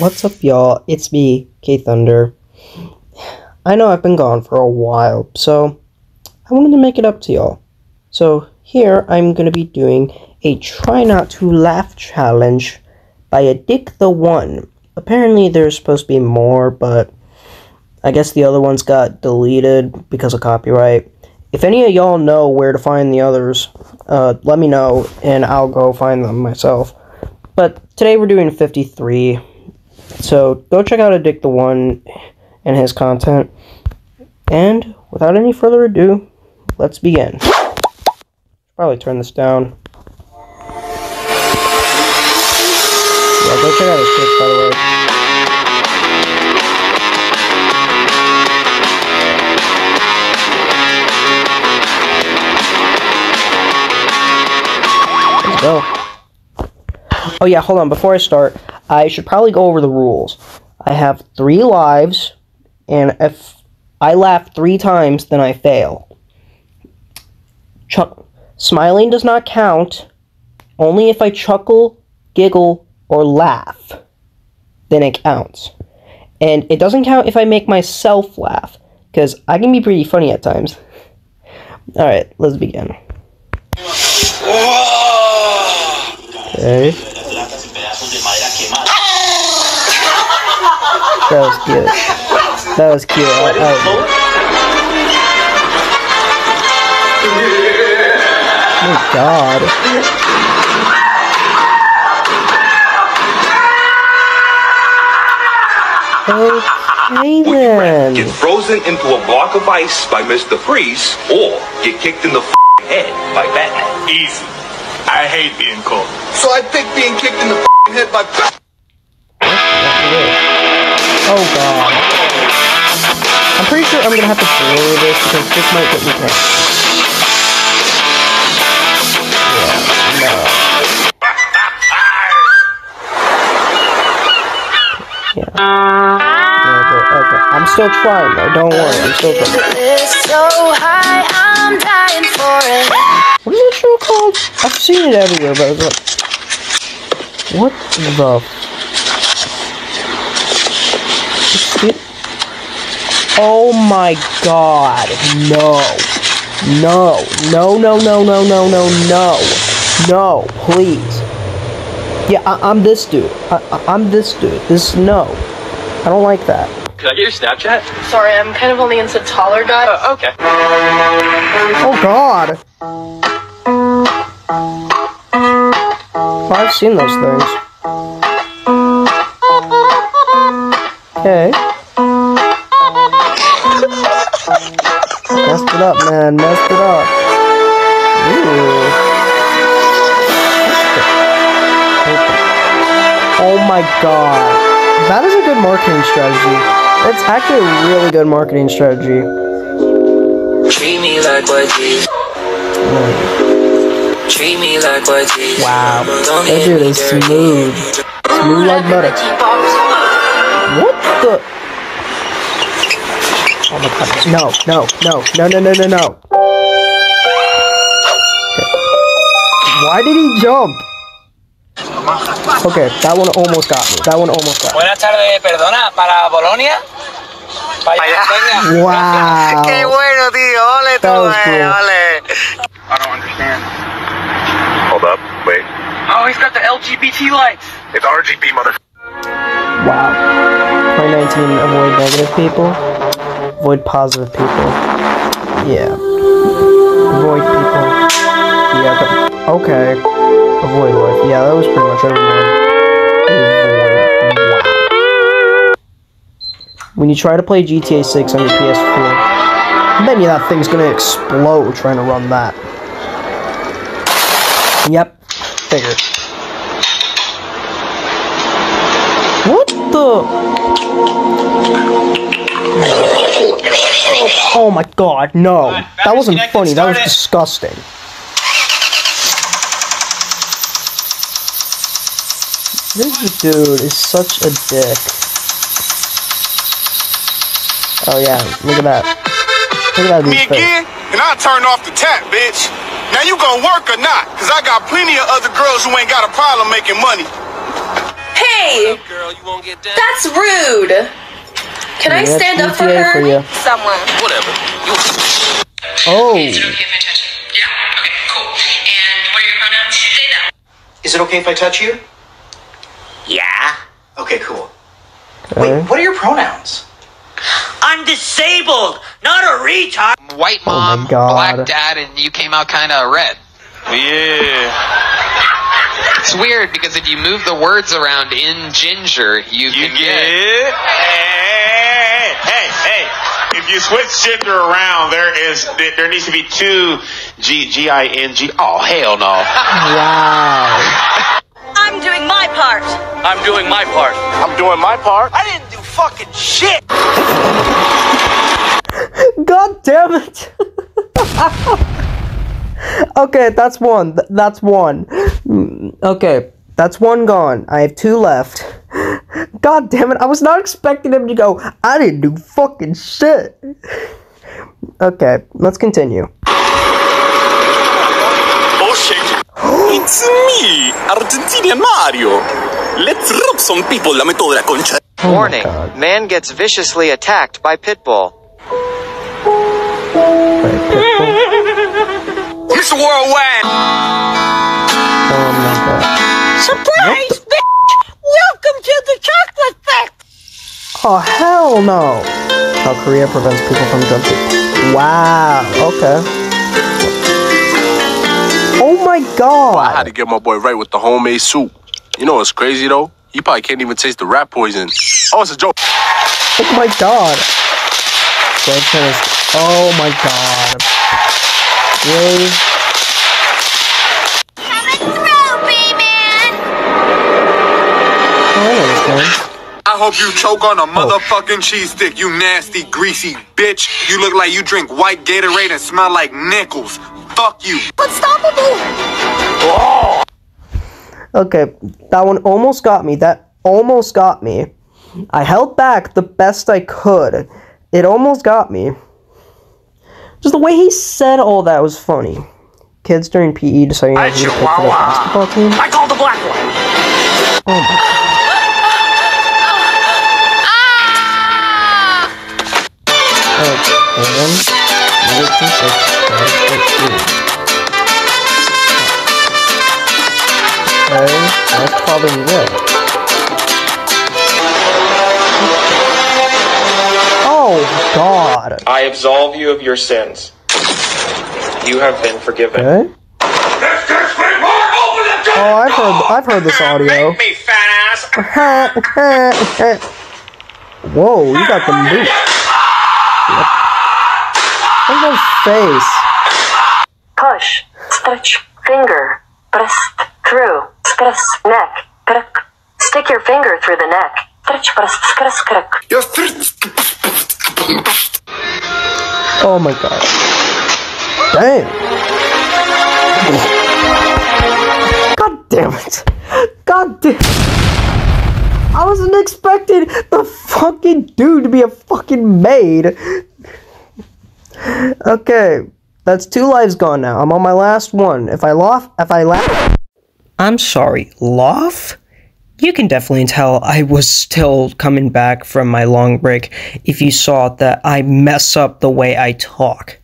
What's up, y'all? It's me, KThunder. I know I've been gone for a while, so I wanted to make it up to y'all. So here I'm gonna be doing a try not to laugh challenge by AdikTheOne. Apparently there's supposed to be more, but I guess the other ones got deleted because of copyright. If any of y'all know where to find the others, uh, let me know and I'll go find them myself. But today we're doing 53. So go check out AdikTheOne and his content. And without any further ado, let's begin. Probably turn this down. Yeah, go check out his shit, by the way. Go. Oh yeah, hold on. Before I start, I should probably go over the rules. I have three lives, and if I laugh three times, then I fail. Chuck smiling does not count. Only if I chuckle, giggle, or laugh, then it counts. And it doesn't count if I make myself laugh, because I can be pretty funny at times. Alright, let's begin. Okay. That was cute. That was cute. I, I, oh god. Okay then. Get frozen into a block of ice by Mr. Freeze, or get kicked in the f***ing head by Batman. Easy. I hate being cold. So I picked being kicked in the f***ing head by Batman. Oh god. I'm pretty sure I'm gonna have to blur this because this might get me cracked. Yeah, no. Yeah. Okay, okay. I'm still trying though, don't worry, I'm still trying. It's so high, I'm dying for it. What is that show called? I've seen it everywhere, but it's like... What the... Oh my god, no. No, no, no, no, no, no, no, no. No, please. Yeah, I, I'm this dude. I, I, I'm this dude. This, no. I don't like that. Can I get your Snapchat? Sorry, I'm kind of only into taller guys. Uh, okay. Oh god. I've seen those things. Okay. Messed it up, man. Messed it up. Ooh. Oh my god. That is a good marketing strategy. It's actually a really good marketing strategy. Treat me like what G. Mm. Treat me like what. Wow. That dude is smooth. Smooth like butter. What the? Oh my god. No, no, no, no, no, no, no, no. Okay. Why did he jump? Okay, that one almost got me. That one almost got me. Buenas tardes, perdona, para Bolonia. Para allá. Wow. Qué bueno, tío. Ole tú, That eh, ole. I don't understand. Hold up, wait. Oh, he's got the LGBT lights. It's RGB, mother. Wow. 2019, avoid negative people. Avoid positive people. Yeah. Avoid people. Yeah, but, okay. Avoid life. Yeah, that was pretty much everyone. When you try to play GTA 6 on your PS4, I bet you that thing's gonna explode trying to run that. Yep. Figured. What the? Oh my god, no. That wasn't funny, that was disgusting. This dude is such a dick. Oh yeah, look at that. Look at that Me face. again, and I'll turn off the tap, bitch. Now you gonna work or not? Cause I got plenty of other girls who ain't got a problem making money. Hey, Hey! That's rude. Can I That's stand up for her? for you. Someone. Whatever. You Oh, Is it okay if I touch you? Yeah. Okay, cool. And what are your pronouns? Say them. Is it okay if I touch you? Yeah. Okay, cool. okay. Wait, what are your pronouns? I'm disabled, not a retard. White Oh mom, God. black dad, and you came out kind of red. Yeah. It's weird because if you move the words around in ginger, you, You can get it? Hey, hey, hey. If you switch gender around, there is there there needs to be two G G I N G. Oh hell no. wow. I'm doing my part. I'm doing my part. I'm doing my part. I didn't do fucking shit. God damn it. okay, that's one. That's one. Mm, Okay, that's one gone. I have two left. God damn it, I was not expecting him to go, I didn't do fucking shit. Okay, let's continue. Oh shit. It's me, Argentinian Mario. Let's rub some people la méthode de la concha. Oh Warning God. Man gets viciously attacked by Pitbull. Right, Pitbull. Mr. Worldwide. Oh my god. Surprise, bitch! Welcome to the chocolate factory. Oh, hell no! How Korea prevents people from jumping. Wow, okay. Oh my god. I had to get my boy right with the homemade soup. You know what's crazy though? He probably can't even taste the rat poison. Oh, it's a joke. Oh my god! Oh my god. Really? Oh, I know this game. I hope you choke on a oh. motherfucking cheese stick, you nasty, greasy bitch. You look like you drink white Gatorade and smell like nickels. Fuck you. unstoppable oh. Okay, that one almost got me. That almost got me. I held back the best I could. It almost got me. Just the way he said all that was funny. Kids during PE deciding who to pick for their basketball team. I called the black one. Oh my god. Okay, then. Negative six, negative thirteen. Okay, that's probably it. Oh god. I absolve you of your sins. You have been forgiven. Okay. Oh, I've heard I've heard this audio. me fat ass. Whoa, you got the boot. Look at his face. Push, stretch, finger, press through, press neck, crack. Stick your finger through the neck. Stretch, press, crack, crack. Oh my god. Damn. God damn it. God damn. I wasn't expecting the fucking dude to be a fucking maid. Okay, that's two lives gone now. I'm on my last one. If I laugh, if I laugh. I'm sorry, laugh? You can definitely tell I was still coming back from my long break if you saw that I mess up the way I talk.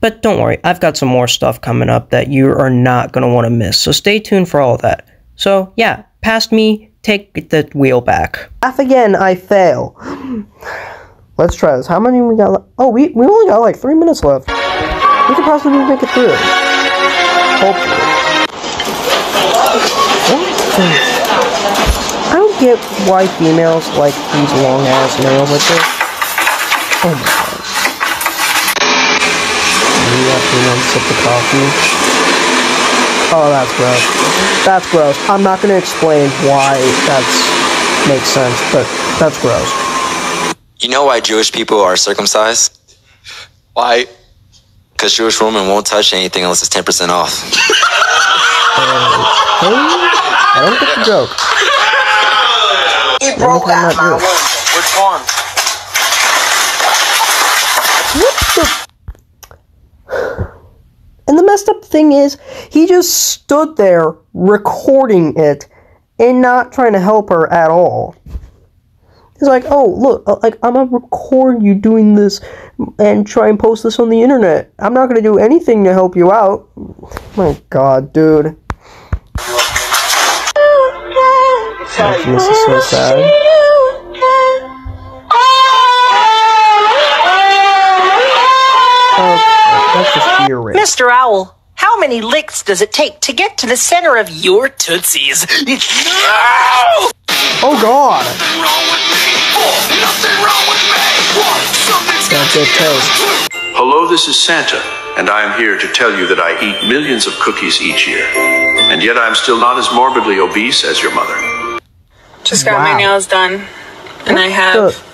But don't worry, I've got some more stuff coming up that you are not going to want to miss, so stay tuned for all of that. So, yeah, past me, take the wheel back. Laugh again, I fail. Let's try this. How many we got? Oh, we, we only got like three minutes left. We could possibly make it through. Hopefully. I don't get why females like these long ass nails like this. Oh my god. You to one sip of coffee. Oh, that's gross. That's gross. I'm not gonna explain why that's makes sense, but that's gross. You know why Jewish people are circumcised? Why? Because Jewish women won't touch anything unless it's 10% off. Hey, I don't get the joke. He broke out my womb. Which one? And the messed up thing is, he just stood there recording it and not trying to help her at all. He's like, oh, look, uh, like, I'm gonna record you doing this and try and post this on the internet. I'm not gonna do anything to help you out. My god, dude. Imagine this is so sad. Okay, that's just ear rape. Mr. Owl, how many licks does it take to get to the center of your tootsies? Oh god! That's okay. Hello, this is Santa, and I am here to tell you that I eat millions of cookies each year. And yet I'm still not as morbidly obese as your mother. Just got Wow. my nails done, and I the- have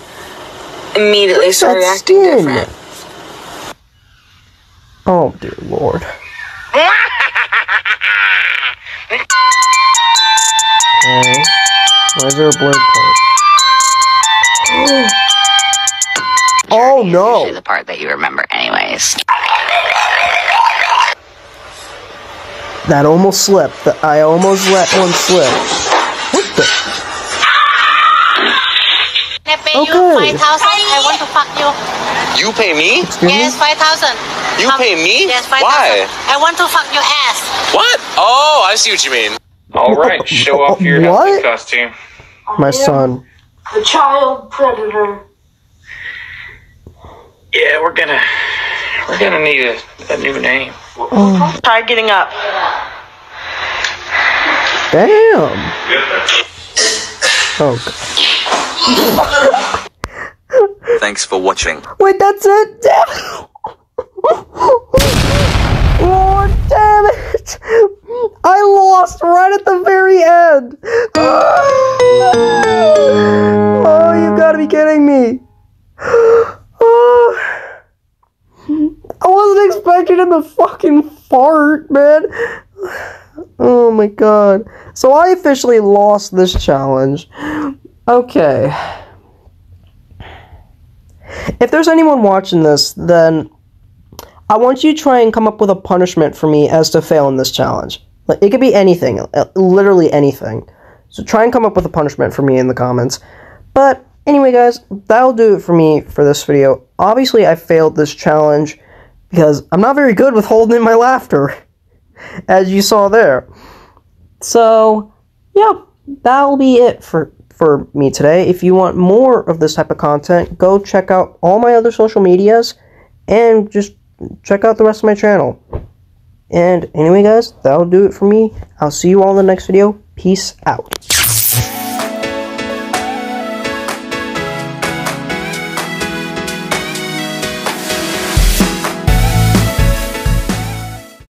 immediately What's started that acting skin? different. Oh dear lord. Okay. Why is there a blurred part? Oh, oh no! the part that you remember, anyways. That almost slipped. That- I almost let one slip. What the? Can I pay Okay. you 5,000? I want to fuck you. You pay me? Excuse? Yes, 5,000. You pay me? Yes, 5,000. Why? I want to fuck your ass. What? Oh, I see what you mean. All right, show off your What? Costume. My son. The child predator. Yeah, we're gonna we're gonna need a, a new name. Mm. Try getting up. Damn! Oh god. Thanks for watching. Wait, that's it? So I officially lost this challenge. Okay. If there's anyone watching this, then I want you to try and come up with a punishment for me as to fail in this challenge. Like it could be anything, uh, literally anything. So try and come up with a punishment for me in the comments. But anyway, guys, that'll do it for me for this video. Obviously, I failed this challenge because I'm not very good with holding in my laughter, as you saw there. So, yeah, that'll be it for for me today. If you want more of this type of content, go check out all my other social medias and just check out the rest of my channel. And anyway, guys, that'll do it for me. I'll see you all in the next video. Peace out.